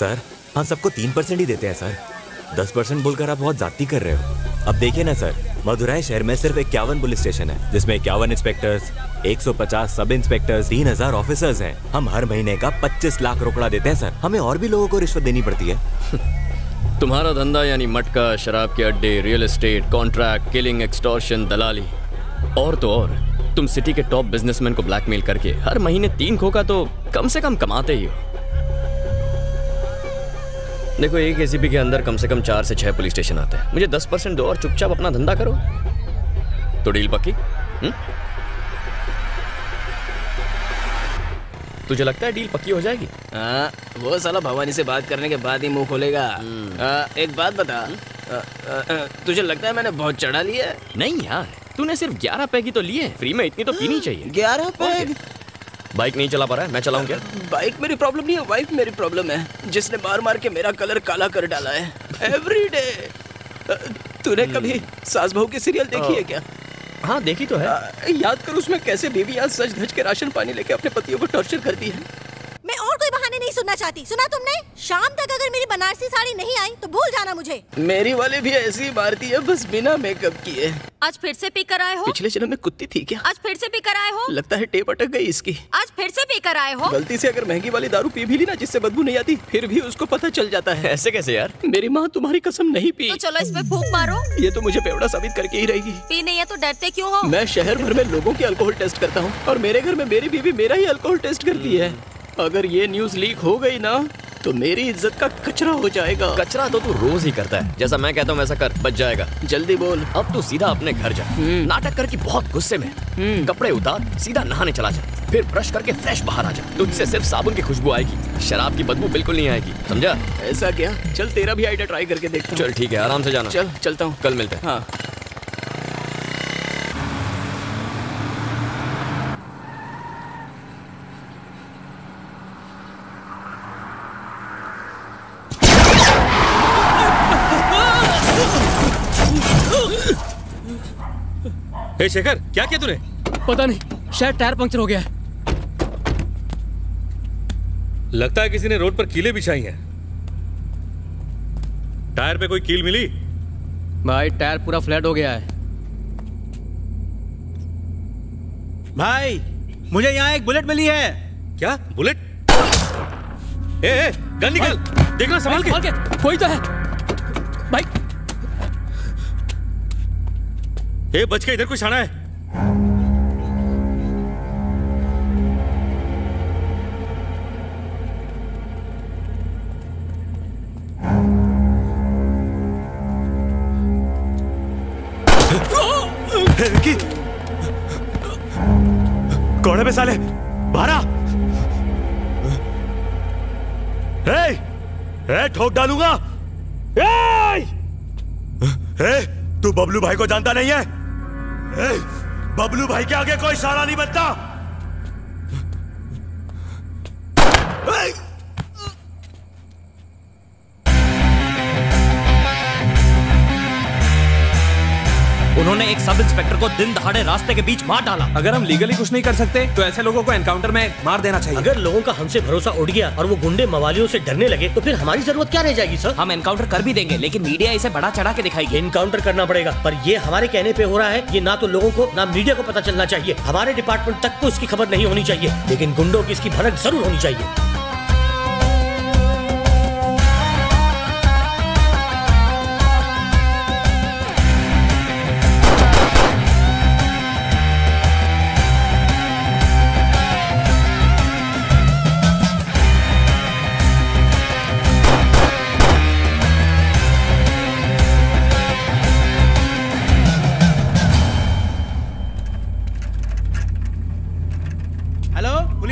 Sir, हम सबको तीन परसेंट ही देते हैं, सर। दस परसेंट बोलकर आप बहुत जाती कर रहे हो। अब देखिए ना, सर, मदुराई शहर में सिर्फ़ इक्यावन पुलिस स्टेशन है, जिसमें इक्यावन इंस्पेक्टर्स 150 सब इंस्पेक्टर्स तीन हज़ार ऑफिसर्स हैं। हम हर महीने का 25 लाख रोकड़ा देते हैं, सर। हमें और भी लोगों को रिश्वत देनी पड़ती है। तुम्हारा धंधा यानी मटका, शराब के अड्डे real estate contract killing extortion दलाली। और तो और। तुम सिटी के टॉप बिजनेसमैन को ब्लैकमेल करके हर महीने तीन खोका तो कम से कम कमाते ही हो। देखो एक एसीपी के अंदर कम से कम चार से छह पुलिस स्टेशन आते हैं। मुझे दस परसेंट दो और चुपचाप अपना धंधा करो। तो डील पक्की? तुझे लगता है डील पक्की हो जाएगी? हाँ वो साला भवानी से बात करने के बाद ही मुँह खोलेगा। आ, एक बात बता। आ, आ, आ, तुझे लगता है मैंने बहुत चढ़ा लिया है? नहीं यार तूने सिर्फ़ ग्यारह पैगी तो लिए फ्री में इतनी तो पीनी चाहिए। ग्यारह पैग? बाइक नहीं चला पा रहा है? मैं चलाऊं क्या? बाइक मेरी प्रॉब्लम नहीं है वाइफ मेरी प्रॉब्लम है। जिसने मार मार के मेरा कलर काला कर डाला है। एवरी डे तूने कभी सास बहू की सीरियल देखी है क्या? हाँ देखी तो है। आ, याद कर उसमें कैसे बीवी आज सच धज के राशन पानी लेके अपने पतियों को टॉर्चर करती है? नहीं सुनना चाहती। सुना तुमने? शाम तक अगर मेरी बनारसी साड़ी नहीं आई तो भूल जाना मुझे। मेरी वाली भी ऐसी ही मारती है बस बिना मेकअप किए। आज फिर से पी कर आए हो? पिछले जन्म में कुत्ती थी क्या? आज फिर से पी कर आए हो? लगता है टेप अटक गई इसकी। आज फिर से पी कर आए हो? गलती से अगर महँगी वाली दारू पी भी ली ना जिससे बदबू नहीं आती फिर भी उसको पता चल जाता है। ऐसे कैसे यार? मेरी माँ तुम्हारी कसम नहीं पी। तो चलो इस पे फूक मारो। ये तो मुझे बेवड़ा साबित करके ही रहेगी। पी नहीं है तो डरते क्यों हो? मैं शहर भर में लोगों के अल्कोहल टेस्ट करता हूँ और मेरे घर में मेरी बीवी मेरा ही अल्कोहल टेस्ट करती है। अगर ये न्यूज़ लीक हो गई ना तो मेरी इज़्ज़त का कचरा हो जाएगा। कचरा तो तू रोज ही करता है। जैसा मैं कहता हूँ वैसा कर बच जाएगा। जल्दी बोल। अब तू सीधा अपने घर जा। नाटक करके बहुत गुस्से में कपड़े उतार सीधा नहाने चला जा। फिर ब्रश करके फ्रेश बाहर आ जा। तुझसे सिर्फ़ साबुन की खुशबू आएगी। शराब की बदबू बिल्कुल नहीं आएगी। समझा? ऐसा क्या? चल तेरा भी आइडिया ट्राई करके देखता हूँ। चल ठीक है आराम से जाना। चल चलता हूँ। कल मिलते हैं। हाँ। हे शेखर क्या किया तूने? पता नहीं शायद टायर पंक्चर हो गया है। लगता है किसी ने रोड पर कीले बिछाई हैं। टायर पे कोई कील मिली? भाई टायर पूरा फ्लैट हो गया है। भाई मुझे यहाँ एक बुलेट मिली है। क्या? बुलेट? ए, ए गन निकल। देखना संभाल के। के। कोई तो है। भाई ए बच के इधर कुछ आना है। कौन है साले बारा ठोक डालूँगा। तू बबलू भाई को जानता नहीं है? ए, बबलू भाई के आगे कोई सारा नहीं बनता उन्होंने एक सब इंस्पेक्टर को दिन दहाड़े रास्ते के बीच मार डाला। अगर हम लीगली कुछ नहीं कर सकते तो ऐसे लोगों को एनकाउंटर में मार देना चाहिए। अगर लोगों का हमसे भरोसा उठ गया और वो गुंडे मवालियों से डरने लगे तो फिर हमारी ज़रूरत क्या रह जाएगी सर? हम एनकाउंटर कर भी देंगे लेकिन मीडिया इसे बड़ा चढ़ा के दिखाएगी। एनकाउंटर करना पड़ेगा पर ये हमारे कहने पे हो रहा है ये ना तो लोगों को ना मीडिया को पता चलना चाहिए। हमारे डिपार्टमेंट तक को इसकी खबर नहीं होनी चाहिए लेकिन गुंडों की इसकी भनक ज़रूर होनी चाहिए।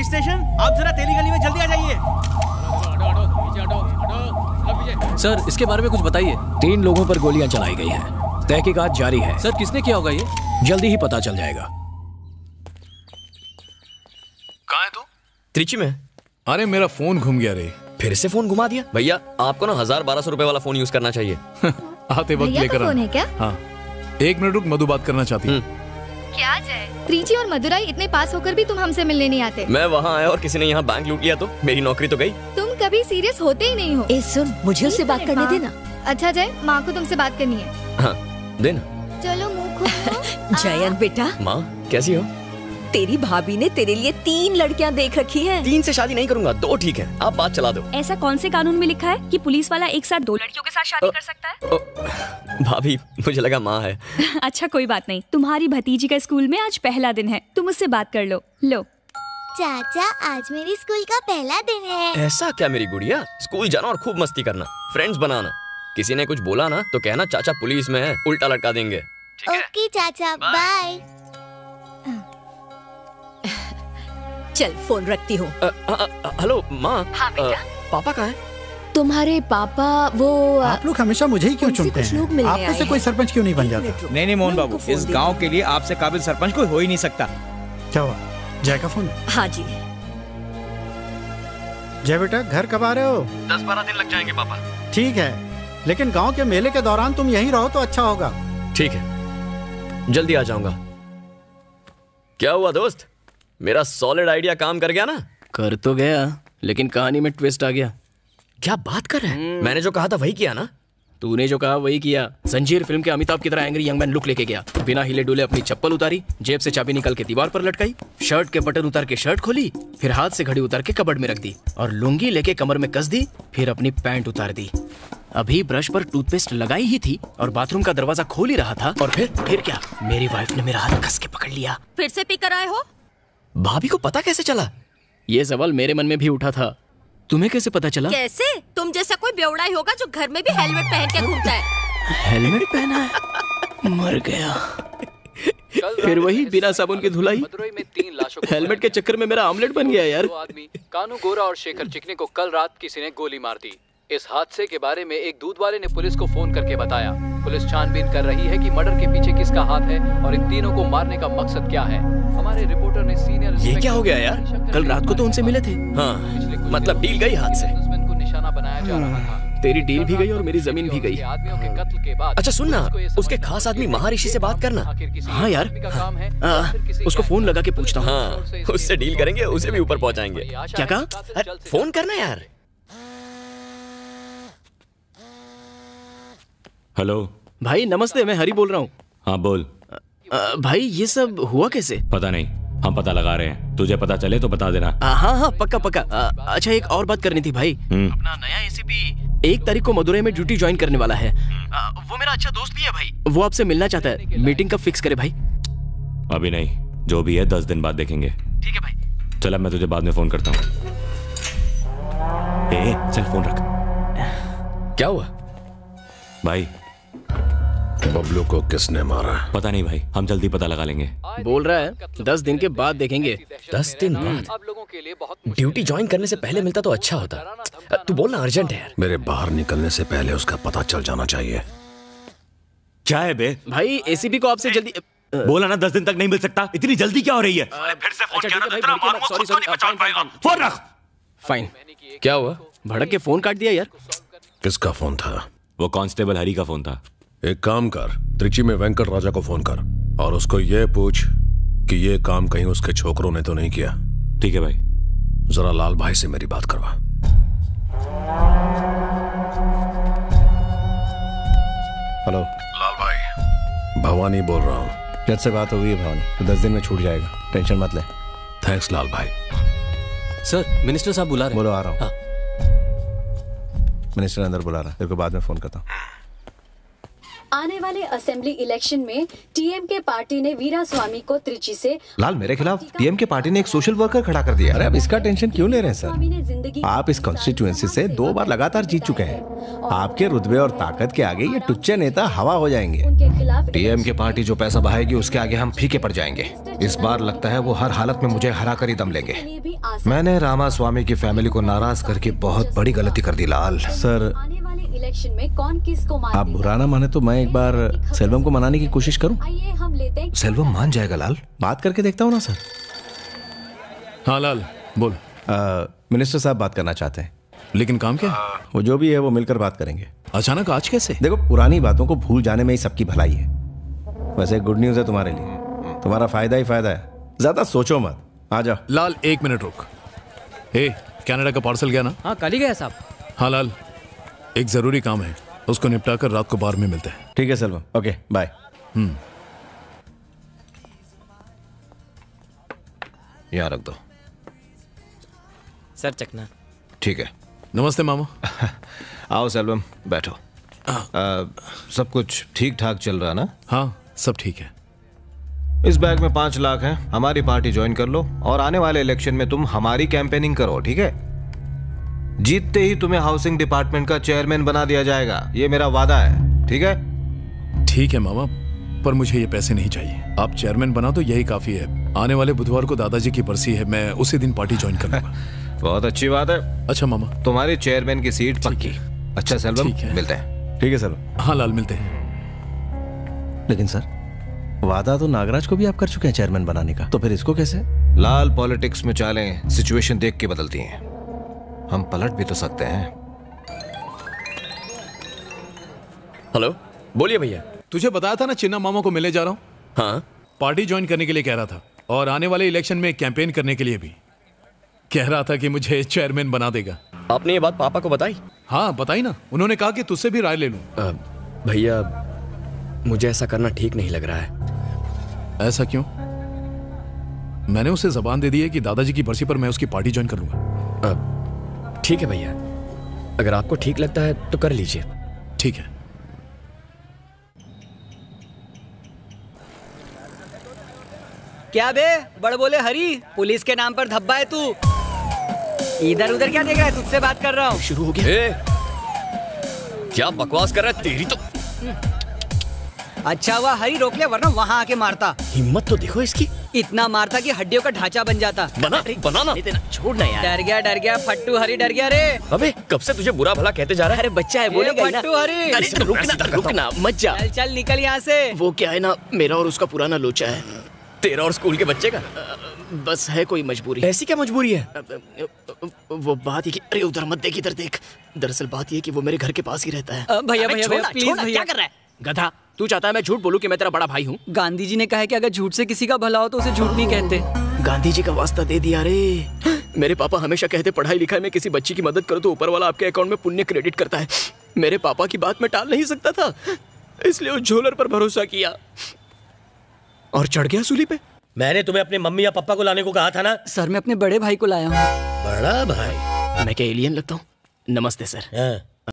स्टेशन आप जरा तेली गली में जल्दी आ जाइए। सर इसके बारे में कुछ बताइए। तीन लोगों पर गोलियाँ चलाई गई हैं। तहकीकात जारी है। सर किसने किया होगा ये? जल्दी ही पता चल जाएगा। कहाँ है तू? त्रिची में। अरे मेरा फ़ोन घूम गया रे। फिर से फ़ोन घुमा दिया? भैया आपको ना हज़ार बारह सौ रूपए वाला फ़ोन यूज़ करना चाहिए। आते वक्त लेकर फ़ोन है क्या? हाँ। एक मिनट रुक मधु बात करना चाहती है। क्या जय? त्रिची और मदुराई इतने पास होकर भी तुम हमसे मिलने नहीं आते। मैं वहाँ आया और किसी ने यहाँ बैंक लूट लिया तो मेरी नौकरी तो गई। तुम कभी सीरियस होते ही नहीं हो। ए सुन मुझे उससे बात करने देना। अच्छा जय माँ को तुमसे बात करनी है। हाँ देना। चलो मुँह खोलो। जयंत बेटा। माँ कैसी हो? तेरी भाभी ने तेरे लिए तीन लड़कियाँ देख रखी हैं। तीन से शादी नहीं करूँगा दो ठीक है। आप बात चला दो। ऐसा कौन से कानून में लिखा है कि पुलिस वाला एक साथ दो लड़कियों के साथ शादी कर सकता है? भाभी मुझे लगा माँ है। अच्छा कोई बात नहीं। तुम्हारी भतीजी का स्कूल में आज पहला दिन है। तुम उससे बात कर लो। लो। चाचा आज मेरी स्कूल का पहला दिन है। ऐसा क्या मेरी गुड़िया? स्कूल जाना और खूब मस्ती करना। फ्रेंड्स बनाना। किसी ने कुछ बोला ना तो कहना चाचा पुलिस में है उल्टा लटका देंगे। ओके चाचा बाय चल फ़ोन रखती हूँ। हेलो माँ हाँ, पापा कहाँ है? तुम्हारे पापा वो आप लोग हमेशा मुझे ही क्यों चुनते हैं? मिलने आप में से कोई सरपंच क्यों नहीं बन जाता? नहीं नहीं मोहन बाबू इस गाँव के लिए आपसे काबिल सरपंच कोई हो ही नहीं सकता। क्या हुआ? जय का फ़ोन? हाँ जी। जय बेटा घर कब आ रहे हो? दस बारह दिन लग जाएँगे पापा। ठीक है लेकिन गाँव के मेले के दौरान तुम यहीं रहो तो अच्छा होगा। ठीक है जल्दी आ जाऊँगा। क्या हुआ दोस्त? मेरा सॉलिड आइडिया काम कर गया ना? कर तो गया लेकिन कहानी में ट्विस्ट आ गया। क्या बात कर रहे हैं? मैंने जो कहा था वही किया ना? तूने जो कहा वही किया। संजीर फ़िल्म के अमिताभ की तरह एंग्री यंग मैन लुक लेके गया। बिना हिले डुले अपनी चप्पल उतारी जेब से चाबी निकल के दीवार पर लटकाई शर्ट के बटन उतार के शर्ट खोली फिर हाथ से घड़ी उतार के कबड़ में रख दी और लुंगी लेके कमर में कस दी फिर अपनी पैंट उतार दी। अभी ब्रश पर टूथपेस्ट लगाई ही थी और बाथरूम का दरवाज़ा खोल ही रहा था और फिर फिर क्या? मेरी वाइफ ने मेरा हाथ कस के पकड़ लिया। फिर से पिकर आए हो? भाभी को पता कैसे चला? ये सवाल मेरे मन में भी उठा था। तुम्हें कैसे पता चला? कैसे? तुम जैसा कोई बेवड़ा ही होगा जो घर में भी हेलमेट पहन के घूमता है। हेलमेट पहना है? मर गया। फिर वही बिना साबुन की धुलाई? में तीन लाशों हेलमेट के चक्कर में मेरा ऑमलेट बन गया यार। आदमी कानू गोरा और शेखर चिकने को कल रात किसी ने गोली मार दी। इस हादसे के बारे में एक दूध वाले ने पुलिस को फ़ोन करके बताया। पुलिस छानबीन कर रही है कि मर्डर के पीछे किसका हाथ है और इन तीनों को मारने का मकसद क्या है। हमारे रिपोर्टर ने सीनियर ये क्या हो गया यार? कल रात को तो उनसे मिले थे। हाँ मतलब डील गई हाथ से। को निशाना बनाया जा रहा था। तेरी डील भी गई और मेरी ज़मीन भी गई। आदमियों के कत्ल के बाद अच्छा सुनना उसके खास आदमी महारिषि से बात करना। हाँ यार। आ, उसको फ़ोन लगा के पूछता हूँ। हाँ उससे डील करेंगे उसे भी ऊपर पहुँचाएँगे। क्या कहा? फ़ोन करना यार। हेलो। भाई नमस्ते मैं हरी बोल रहा हूँ। हाँ बोल। आ, भाई ये सब हुआ कैसे? पता नहीं। हम पता लगा रहे हैं। तुझे पता चले तो बता देना। आ, हाँ हाँ पक्का पक्का। आ, अच्छा एक और बात करनी थी भाई। हम्म, अपना नया एसीपी एक तारीख को मदुरई में ड्यूटी ज्वाइन करने वाला है। आ, वो मेरा अच्छा दोस्त भी है भाई। वो आपसे मिलना चाहता है। मीटिंग कब फिक्स करे भाई? अभी नहीं। जो भी है दस दिन बाद देखेंगे। ठीक है भाई। चल अब मैं तुझे बाद में फ़ोन करता हूँ। चल फ़ोन रख। क्या हुआ? भाई बबलू को किसने मारा? पता नहीं भाई हम जल्दी पता लगा लेंगे। बोल रहा है दस दिन के बाद देखेंगे। दस दिन बाद? ड्यूटी ज्वाइन करने से पहले मिलता तो अच्छा होता। तू बोलना अर्जेंट है मेरे बाहर निकलने से पहले उसका पता चल जाना चाहिए। क्या है बे? भाई एसीपी को आपसे जल्दी बोला ना दस दिन तक नहीं मिल सकता। इतनी जल्दी क्या हो रही है? फिर से फ़ोन अच्छा, सॉरी सॉरी फ़ोन रख। फाइन क्या हुआ? भड़क के फ़ोन काट दिया यार। किसका फ़ोन था? वो कांस्टेबल हरी का फ़ोन था। एक काम कर त्रिची में वेंकट राजा को फ़ोन कर और उसको ये पूछ कि ये काम कहीं उसके छोकरों ने तो नहीं किया। ठीक है भाई। जरा लाल भाई से मेरी बात करवा। हेलो। लाल भाई। भवानी बोल रहा हूँ। जज से बात हो गई है भवानी तो दस दिन में छूट जाएगा टेंशन मत ले। थैंक्स लाल भाई। सर मिनिस्टर साहब बुला रहे बोलो आ रहा हूँ। मिनिस्टर अंदर बुला रहा है तेरे को बाद में फ़ोन करता हूँ। आने वाले असेंबली इलेक्शन में टीएमके पार्टी ने वीरा स्वामी को त्रिची से लाल मेरे खिलाफ टीएम के पार्टी ने एक सोशल वर्कर खड़ा कर दिया अरे अब इसका टेंशन क्यों ले रहे हैं सर ज़िंदगी आप इस कॉन्स्टिट्यूएंसी से दो बार लगातार जीत चुके हैं। आपके रुतबे और ताकत के आगे ये टुच्चे नेता हवा हो जाएँगे। टीएम की पार्टी जो पैसा बहाएगी उसके आगे हम फीके पड़ जाएँगे। इस बार लगता है वो हर हालत में मुझे हरा कर ही दम लेंगे। मैंने रामा स्वामी की फैमिली को नाराज़ करके बहुत बड़ी गलती कर दी लाल। सर इलेक्शन में कौन किसको मार आप बुरा ना माने तो मैं एक बार सेल्वम को मनाने की कोशिश करूँ? आइए हम लेते हैं सेल्वम मान जाएगा लाल। बात करके देखता हूँ ना सर। हाँ लाल बोल। आ, मिनिस्टर साहब बात करना चाहते हैं। लेकिन काम क्या वो जो भी है वो मिलकर बात करेंगे। अचानक आज कैसे? देखो पुरानी बातों को भूल जाने में ही सबकी भलाई है। वैसे गुड न्यूज़ है तुम्हारे लिए। तुम्हारा फ़ायदा ही फ़ायदा है। ज़्यादा सोचो मत। आ जाओ। लाल एक मिनट रुक। ए कनाडा का पार्सल गया ना? हाँ कल ही गया साहब। हाँ लाल एक ज़रूरी काम है उसको निपटा कर रात को बार में मिलते हैं। ठीक है सलमान ओके बाय हम्म। यहाँ रख दो। सर चकना। ठीक है। नमस्ते मामा। आओ सेल्वम बैठो। आ, सब कुछ ठीक ठाक चल रहा ना? हाँ सब ठीक है। इस बैग में पाँच लाख है हमारी पार्टी ज्वाइन कर लो और आने वाले इलेक्शन में तुम हमारी कैंपेनिंग करो ठीक है? जीतते ही तुम्हें हाउसिंग डिपार्टमेंट का चेयरमैन बना दिया जाएगा। ये मेरा वादा है। ठीक है? ठीक है मामा पर मुझे ये पैसे नहीं चाहिए। आप चेयरमैन बना तो यही काफ़ी है। आने वाले बुधवार को दादाजी की बरसी है मैं उसी दिन पार्टी ज्वाइन कर लूँगा। बहुत अच्छी बात है। अच्छा मामा। तुम्हारी चेयरमैन की सीट पक्की। अच्छा है। मिलते हैं। ठीक है सर हाँ लाल मिलते हैं। लेकिन सर वादा तो नागराज को भी आप कर चुके हैं चेयरमैन बनाने का। तो फिर इसको कैसे? लाल पॉलिटिक्स में चालें सिचुएशन देख के बदलती हैं। हम पलट भी तो सकते हैं। हेलो बोलिए भैया। तुझे बताया था ना चिन्ना मामा को मिलने जा रहा हूँ? हाँ। पार्टी ज्वाइन करने के लिए कह रहा था और आने वाले इलेक्शन में कैंपेन करने के लिए भी। कह रहा था कि मुझे चेयरमैन बना देगा। आपने ये बात पापा को बताई? हाँ बताई ना। उन्होंने कहा कि तुझसे भी राय ले लूँ। भैया मुझे ऐसा करना ठीक नहीं लग रहा है। ऐसा क्यों? मैंने उसे जबान दे दी है कि दादाजी की बरसी पर मैं उसकी पार्टी ज्वाइन कर लूँगा। ठीक है भैया। अगर आपको ठीक लगता है तो कर लीजिए। ठीक है। क्या बे? बड़ बोले हरी। पुलिस के नाम पर धब्बा है तू। इधर उधर क्या देख रहा है? तुझसे बात कर रहा हूँ। शुरू हो गया। क्या बकवास कर रहा है? तेरी तो अच्छा हुआ हरी रोक लिया वरना वहाँ आके मारता। हिम्मत तो देखो इसकी। इतना मारता कि हड्डियों का ढांचा बन जाता। बना बनाना। छोड़ना यार। डर गया डर गया। फट्टू हरी डर गया रे। अबे कब से तुझे बुरा भला कहते जा रहा है? अरे बच्चा है बोलेगा ना। फट्टू हरी। अरे तो रुकना रुकना मत जा। चल चल निकल यहाँ से। वो क्या है ना मेरा और उसका पुराना लोचा है। तेरा और स्कूल के बच्चे का? बस है कोई मजबूरी। ऐसी क्या मजबूरी है? वो बात ये कि अरे उधर मत देख इधर देख। दरअसल बात ये कि वो मेरे घर के पास ही रहता है। भैया भैया भैया प्लीज़ भैया। क्या कर रहा है? गधा। तू चाहता है मैं झूठ बोलूँ कि मैं तेरा बड़ा भाई हूँ? गांधी जी ने कहा है कि अगर झूठ से किसी का भला हो तो उसे झूठ नहीं कहते। गांधी जी का वास्ता दे दिया रे। मेरे पापा हमेशा कहते पढ़ाई लिखाई में किसी बच्ची की मदद करो तो ऊपर वाला आपके अकाउंट में पुण्य क्रेडिट करता है। मेरे पापा की बात मैं टाल नहीं सकता था इसलिए उस झोलर पर भरोसा किया। और चढ़ गया सूली पे। मैंने तुम्हें अपने मम्मी या पापा को लाने को कहा था ना? सर मैं अपने बड़े भाई को लाया हूँ। बड़ा भाई। मैं क्या एलियन लगता हूँ? नमस्ते सर। हाँ।